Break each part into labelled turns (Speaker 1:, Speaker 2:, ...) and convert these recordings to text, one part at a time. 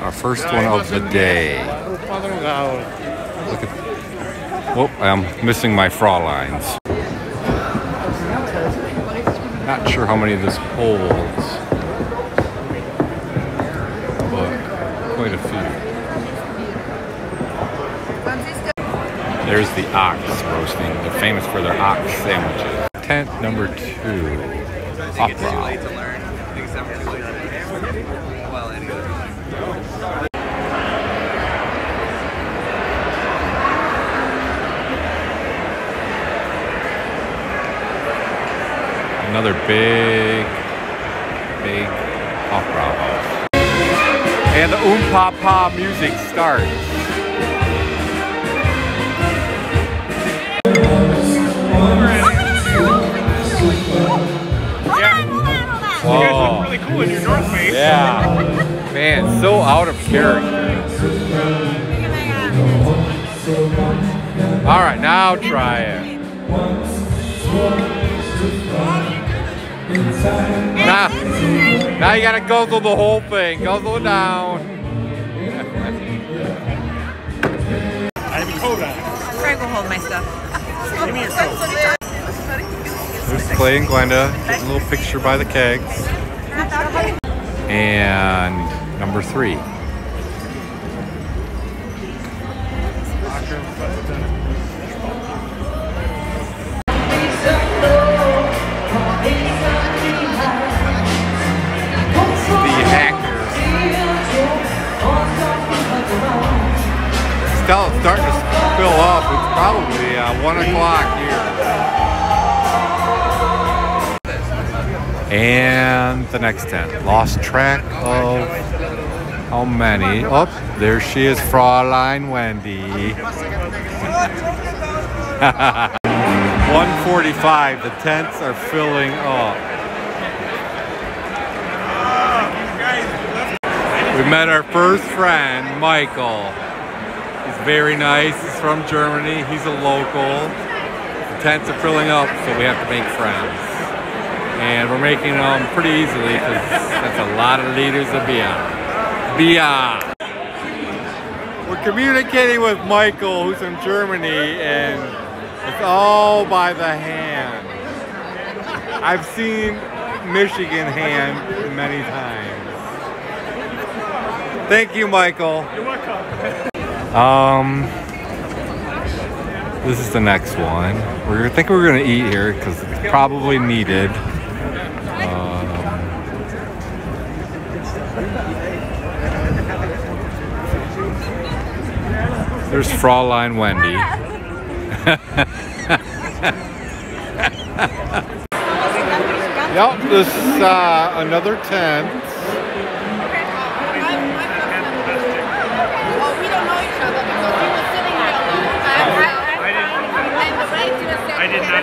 Speaker 1: our first one of the day. Look at. Oh, I'm missing my lines. Not sure how many of this holds, but quite a few. There's the ox roasting. They're famous for their ox sandwiches. Tent number two. Opera. Another big, big opera house. And the Oom Pa Pa music starts. Whoa.
Speaker 2: really cool in your North Face.
Speaker 1: Yeah. Man, so out of character. All right, now try it. Now, now you gotta guzzle the whole thing. Guzzle it down.
Speaker 2: I have a coat on.
Speaker 3: Craig will hold my stuff.
Speaker 2: Give me your coat.
Speaker 1: There's Clay and Glenda getting a little picture by the kegs. And number three. 1 o'clock here. And the next 10. Lost track of how many. Oh, there she is, Fraulein Wendy. 145, the tents are filling up. We met our first friend, Michael. Very nice. He's from Germany. He's a local. The tents are filling up, so we have to make friends. And we're making them pretty easily because that's a lot of liters of beer. Beer. We're communicating with Michael, who's from Germany, and it's all by the hand. I've seen Michigan hand many times. Thank you, Michael.
Speaker 2: You're welcome.
Speaker 1: Um, this is the next one. We think we're gonna eat here because it's probably needed. Um, there's Fraulein Wendy. yep, this is uh, another
Speaker 4: 10.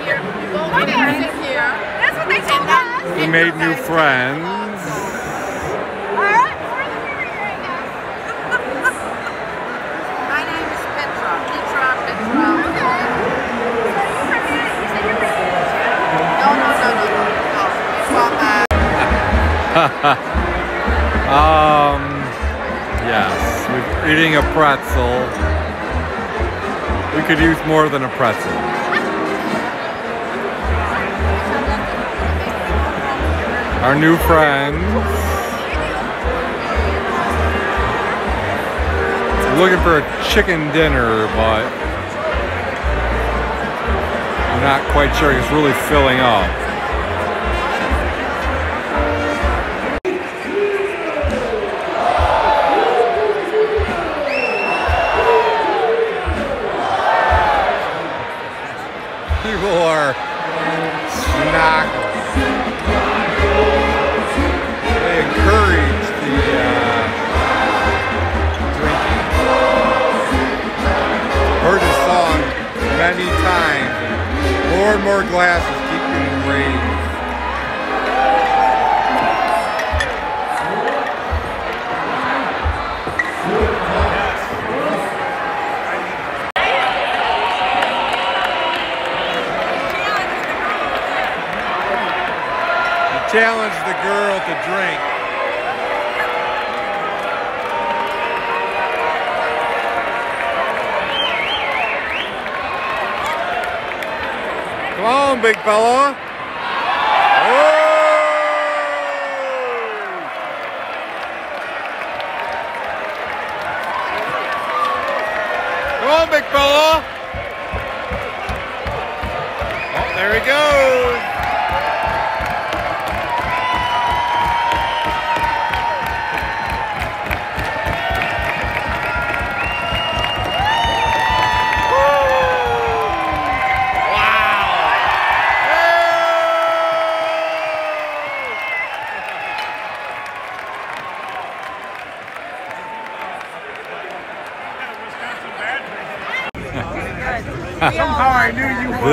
Speaker 2: I did not know.
Speaker 4: We both didn't sit here.
Speaker 3: That's what they told us.
Speaker 1: We made new friends.
Speaker 4: My name is Petra. Petra, Petra. No, no, no, no, no. no.
Speaker 1: Um, yes, we're eating a pretzel. We could use more than a pretzel. Our new friends. Looking for a chicken dinner, but we're not quite sure. It's really filling up. More and more glasses keep being raised. Big fella. Come on, big fella. Oh, there he goes.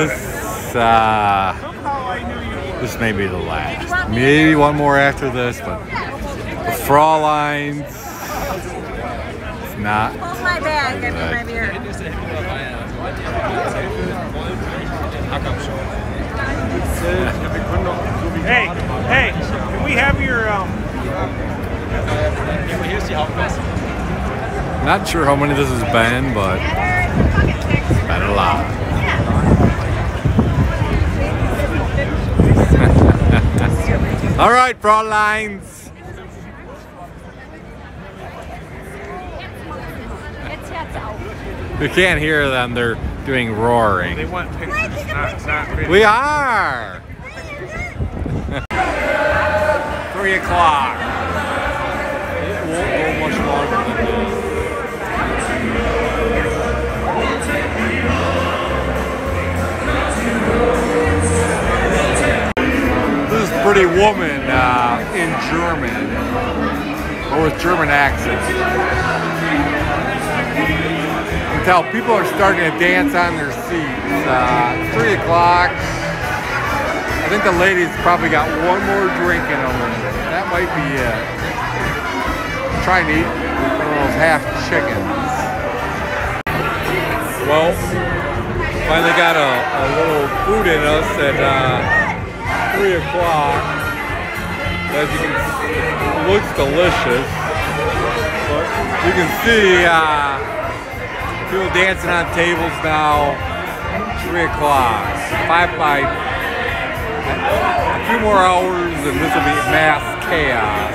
Speaker 1: This uh,
Speaker 2: Somehow I knew you would.
Speaker 1: this may be the last. Maybe one more after this, but the Frauleins. It's not.
Speaker 3: Hold my bag. I mean my beer.
Speaker 2: Hey, hey, can we have your um?
Speaker 1: Not sure how many this has been, but it's been a lot. All right, front lines. We can't hear them. They're doing roaring.
Speaker 2: They want pictures, not not video.
Speaker 1: We are. Three o'clock. Pretty Woman uh, in German, or with German accent. You can tell people are starting to dance on their seats. Uh, three o'clock. I think the ladies probably got one more drink in them, that might be it. trying to eat one of those half chickens. Well, finally got a, a little food in us at uh, three o'clock. As you can, it looks delicious. You can see uh, people dancing on tables now. Three o'clock. Five by a few more hours, and this will be mass chaos.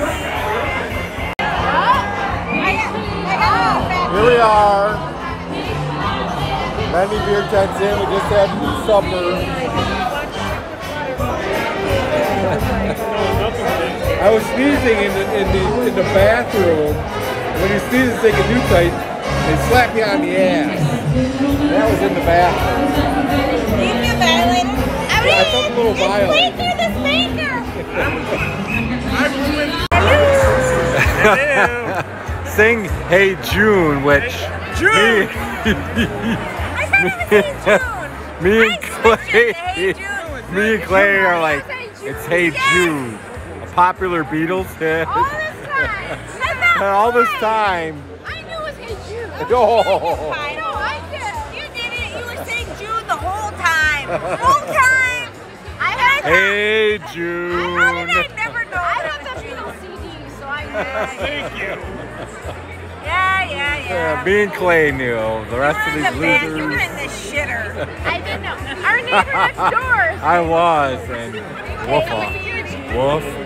Speaker 1: Here we are. Many beer tents in. We just had supper. I was sneezing in the in the in the bathroom. When you sneeze and take a new tight, they slap you on the ass. That was in the bathroom.
Speaker 3: Do you feel violated?
Speaker 1: I felt a little violated.
Speaker 3: the spanker.
Speaker 2: Hello.
Speaker 1: Sing "Hey June," which
Speaker 2: June!
Speaker 3: I thought it was Hey June.
Speaker 1: me, me and Clay,
Speaker 3: Hey June.
Speaker 1: me and Clay are like,
Speaker 3: Hey Jude.
Speaker 1: it's "Hey
Speaker 3: Yes.
Speaker 1: June," a popular Beatles hit.
Speaker 3: All this time. I
Speaker 1: All this time.
Speaker 3: I knew it was Hey Jude.
Speaker 1: Oh.
Speaker 3: I know, I did. You did it. You were saying Jude the whole time. The whole time. I had
Speaker 1: Hey
Speaker 3: How did I never know? I have the Beatles CD, so I know.
Speaker 2: Thank you.
Speaker 3: Yeah, yeah,
Speaker 1: Yeah,
Speaker 3: yeah.
Speaker 1: me and Clay knew. The rest of these
Speaker 3: were in the band. You were in the shitter. I didn't know. Our neighbor next door.
Speaker 1: I was, and woof off. Woof